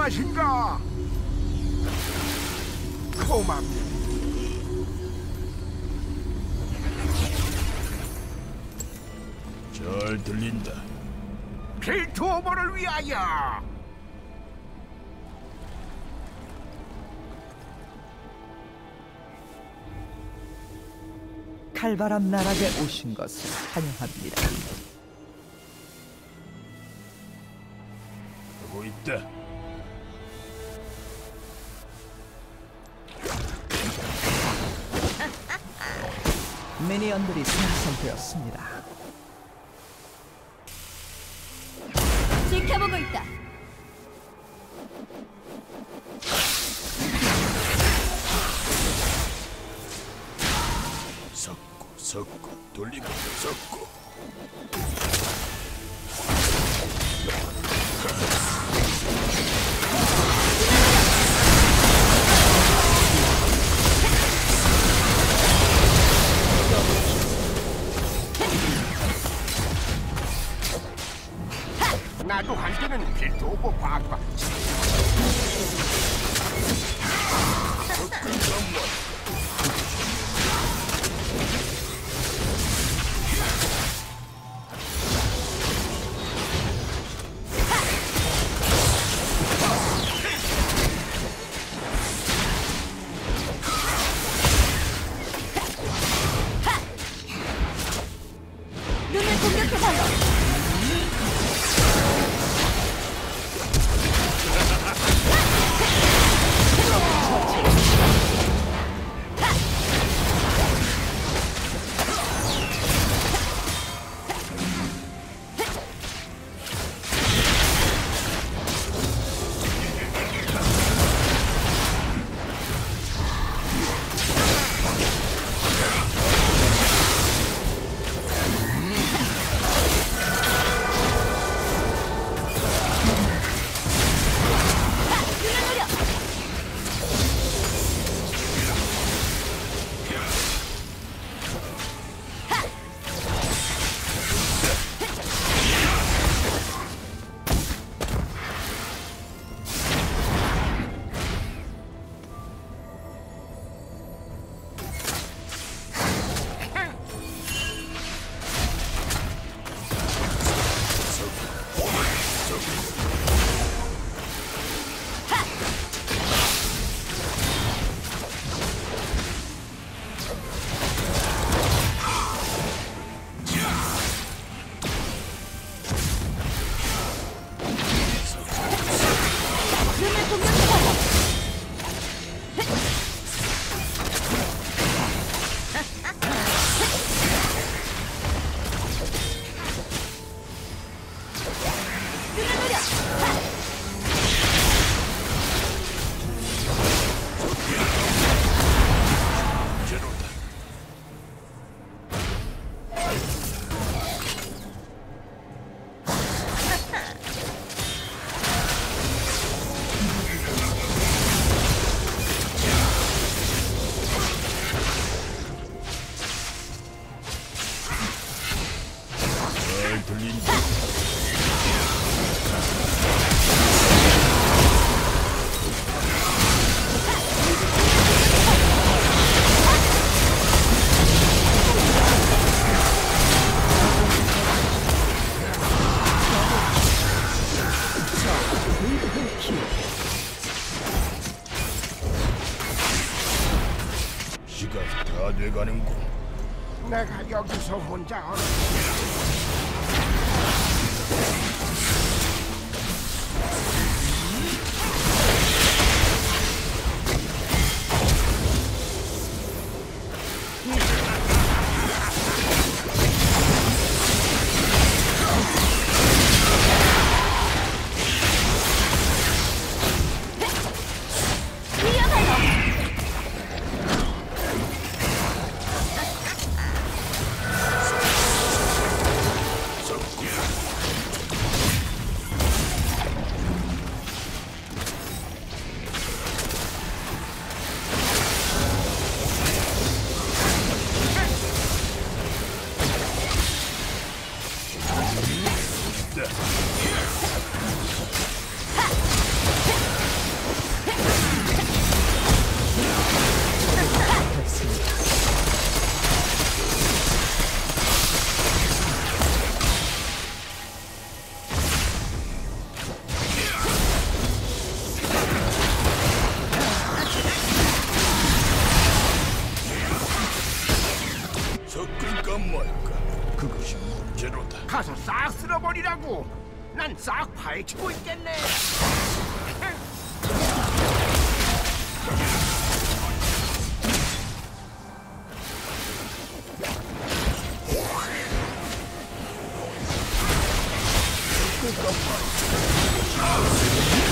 안녕하신가? 고맙네. 잘 들린다. 필투어버를 위하여. 칼바람 나락에 오신 것을 환영합니다. 하고 있다. 미니언들이 생성되었습니다. 지켜보고 있다. 섞고 섞고 돌리고 섞고. this. Pick up my...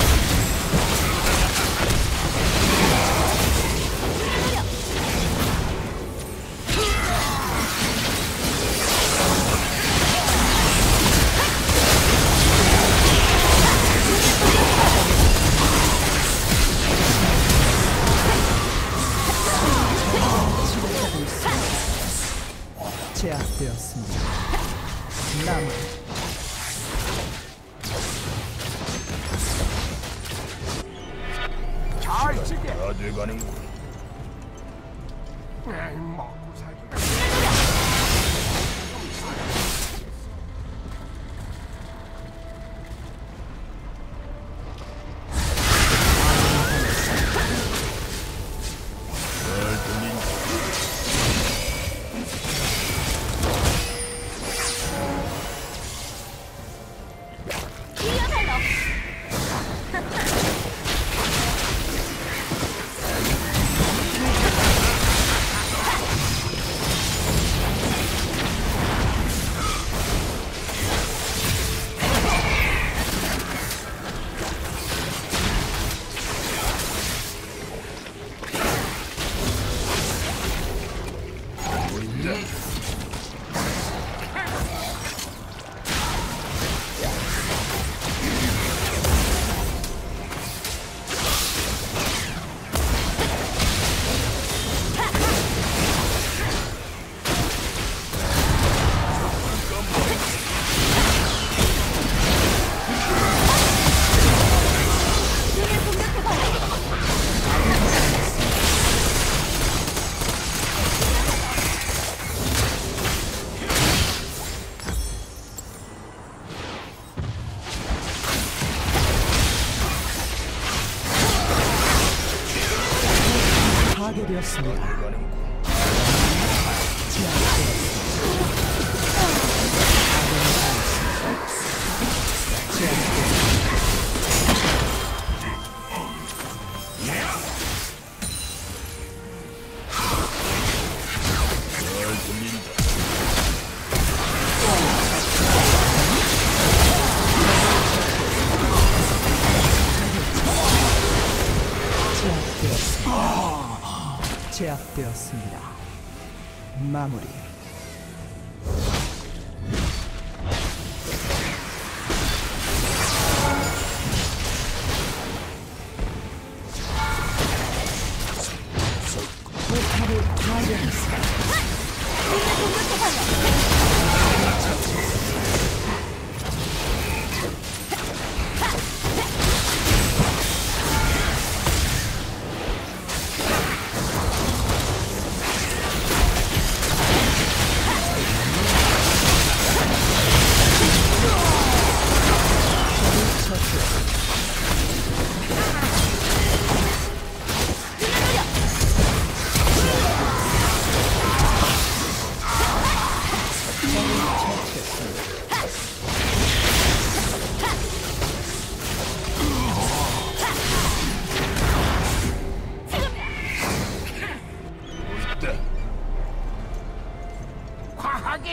みんな飛んでってたんだ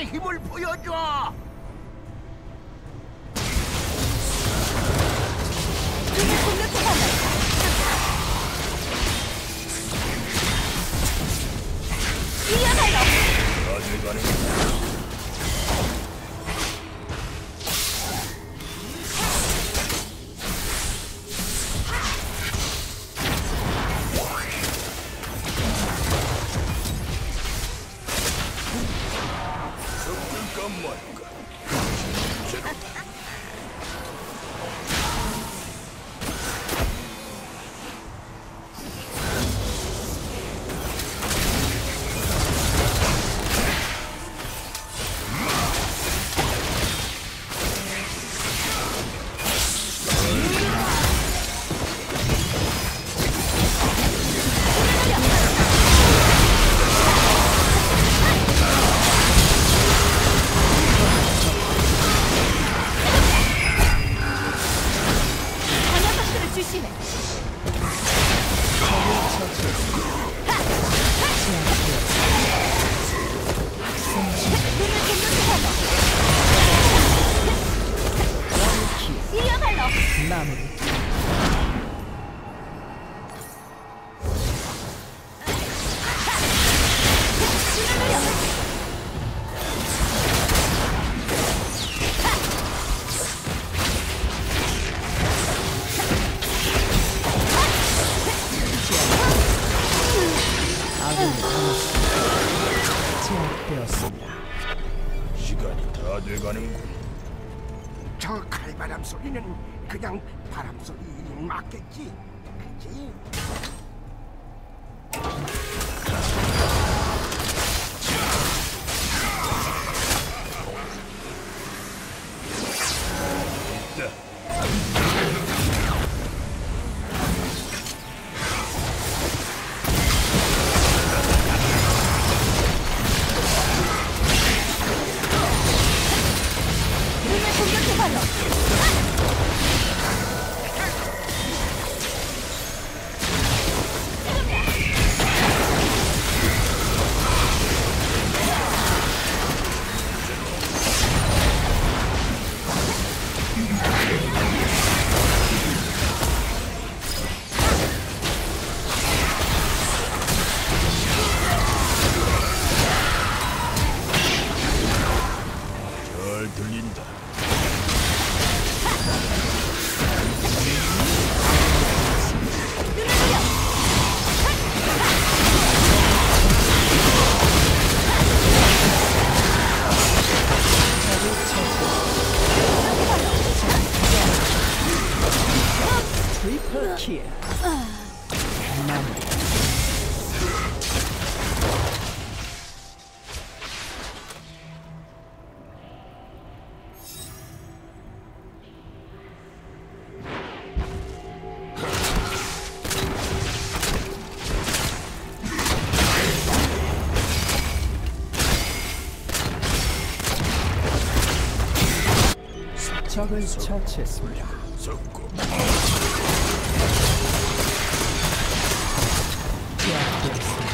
힘을 보여줘! 적을 처치했습니다. 제압되었습니다.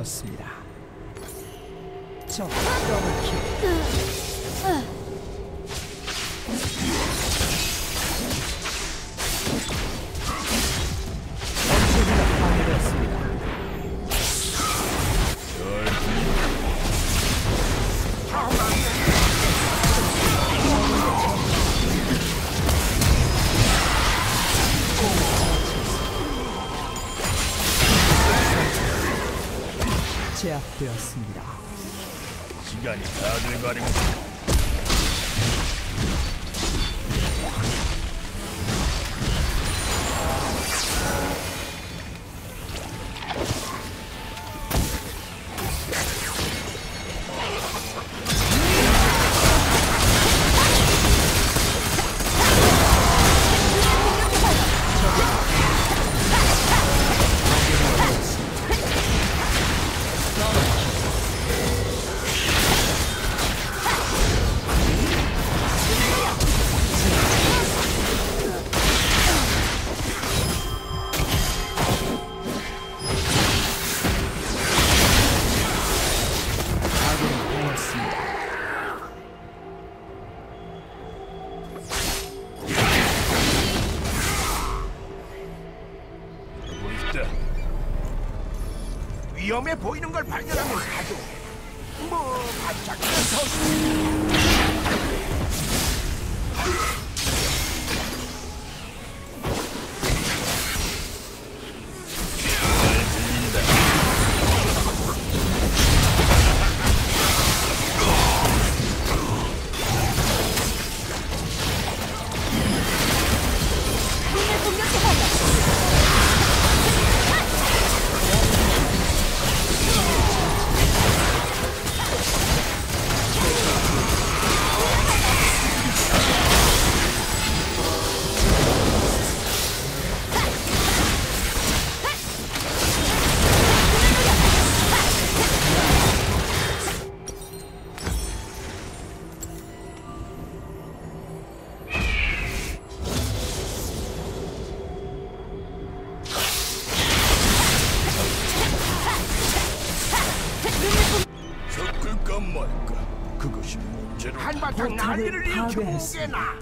되었습니다. 他哪里的人出现呐。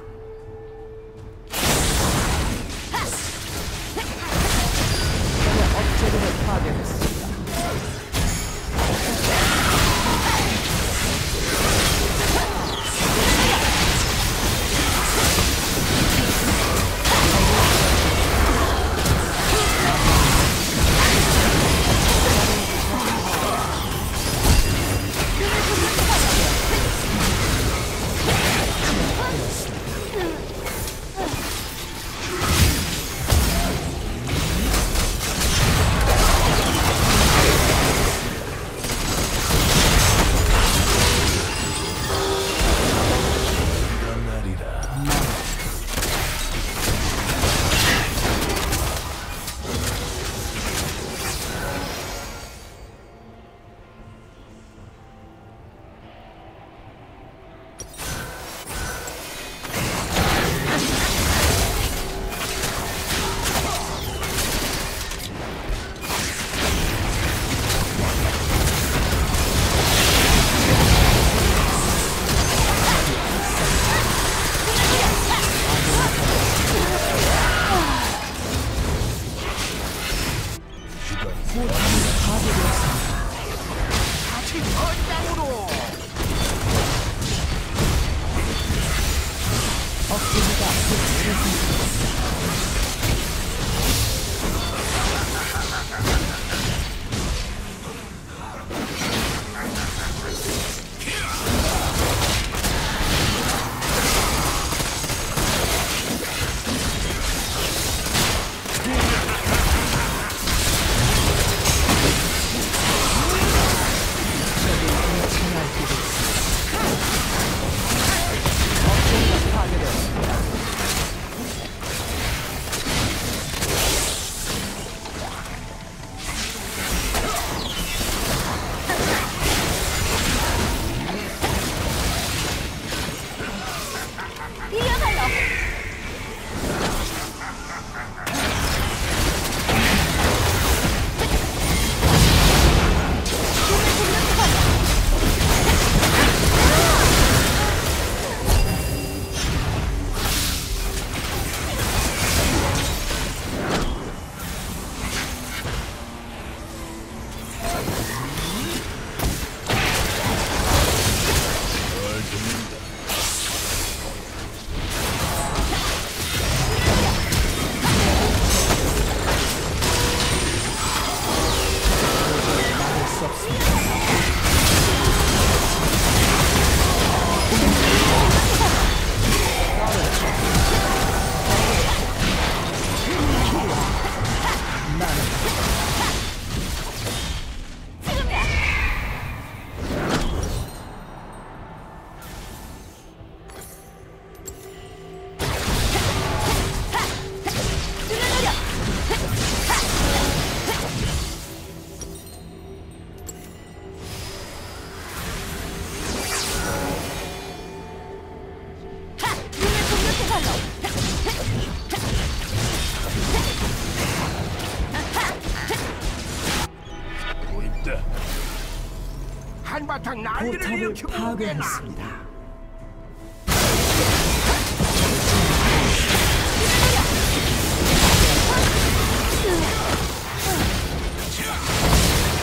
기지를 파괴했습니다.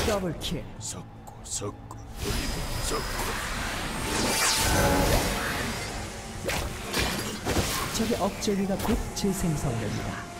더블킬. 섞고 섞고 돌리고 섞고. 적의 억제기가 곧 재생성됩니다.